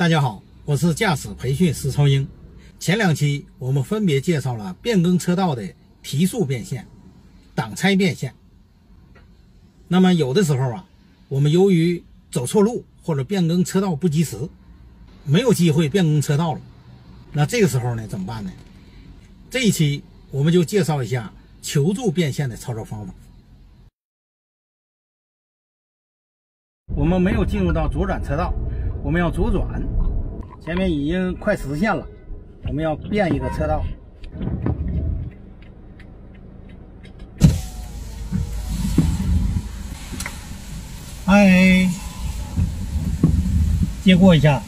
大家好，我是驾驶培训师超英。前两期我们分别介绍了变更车道的提速变线、挡拆变线。那么有的时候啊，我们由于走错路或者变更车道不及时，没有机会变更车道了。那这个时候呢，怎么办呢？这一期我们就介绍一下求助变线的操作方法。我们没有进入到左转车道，我们要左转。前面已经快实现了，我们要变一个车道。嗨，借过一下，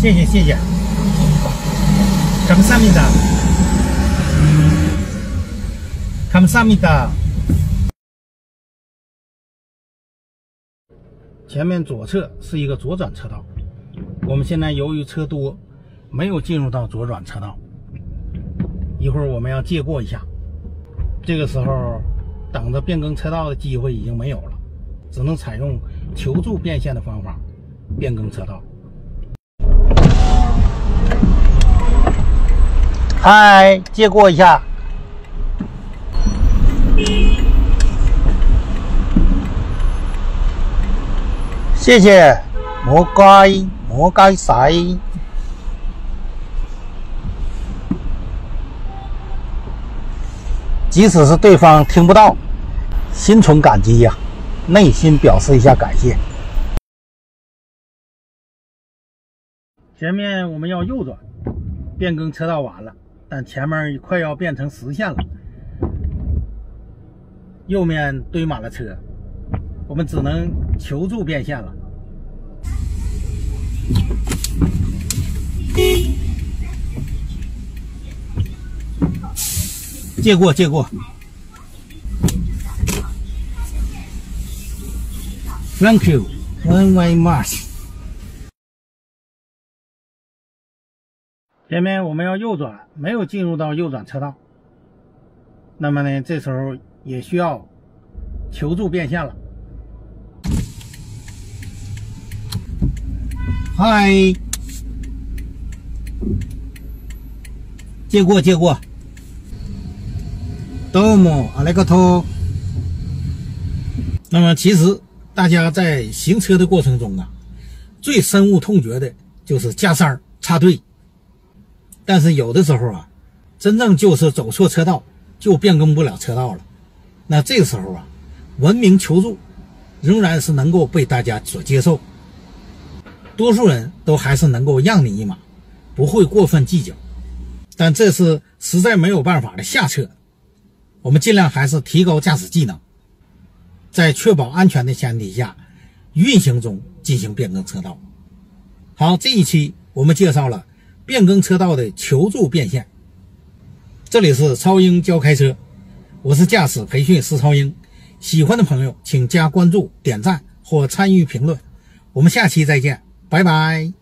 谢谢谢谢。감사합니다 감사합니다 前面左侧是一个左转车道，我们现在由于车多，没有进入到左转车道。一会儿我们要借过一下，这个时候等着变更车道的机会已经没有了，只能采用求助变线的方法变更车道。嗨，借过一下。谢谢，魔该魔该晒。即使是对方听不到，心存感激呀，内心表示一下感谢。前面我们要右转，变更车道完了，但前面快要变成实线了，右面堆满了车，我们只能求助变线了。借过，借过。Thank you very much。前面我们要右转，没有进入到右转车道。那么呢，这时候也需要求助变线了。嗨，借过借过，多么阿莱个托。那么其实大家在行车的过程中啊，最深恶痛绝的就是加塞儿插队。但是有的时候啊，真正就是走错车道就变更不了车道了。那这个时候啊，文明求助仍然是能够被大家所接受。多数人都还是能够让你一马，不会过分计较，但这是实在没有办法的下策。我们尽量还是提高驾驶技能，在确保安全的前提下，运行中进行变更车道。好，这一期我们介绍了变更车道的求助变线。这里是超英教开车，我是驾驶培训师超英。喜欢的朋友请加关注、点赞或参与评论。我们下期再见。拜拜。